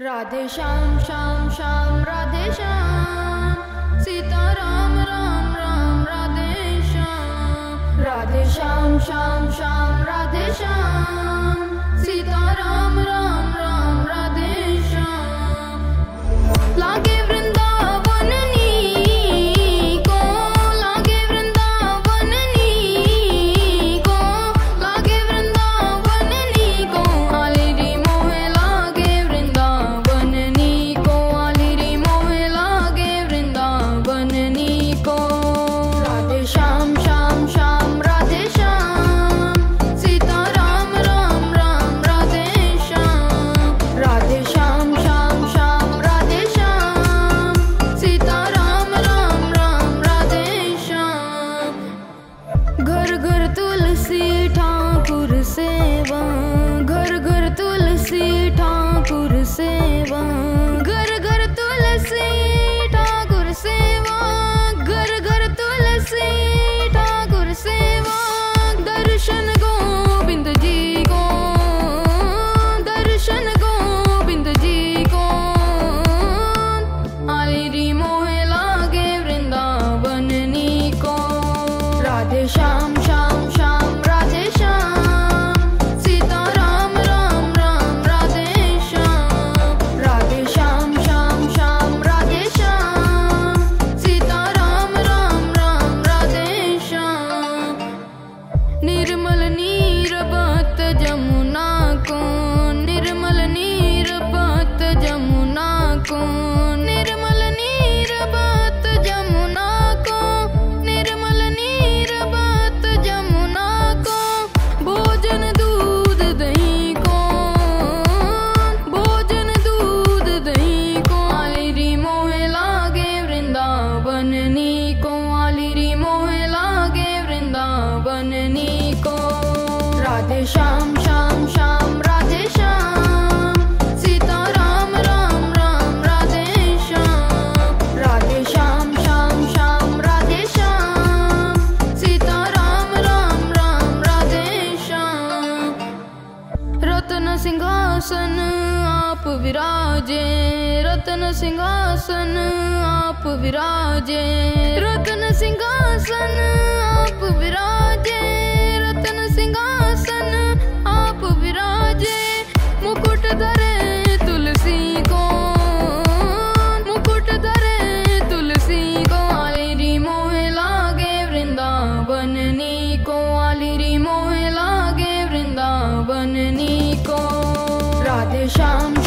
राधे श्याम श्याम श्याम राधे श्याम सीताराम निर्मल नीर बात जमुना को निर्मल नीर बात जमुना को राधे श्याम श्याम रतन सिंहासन आप विराजे। रतन सिंहासन आप विराजे। conversation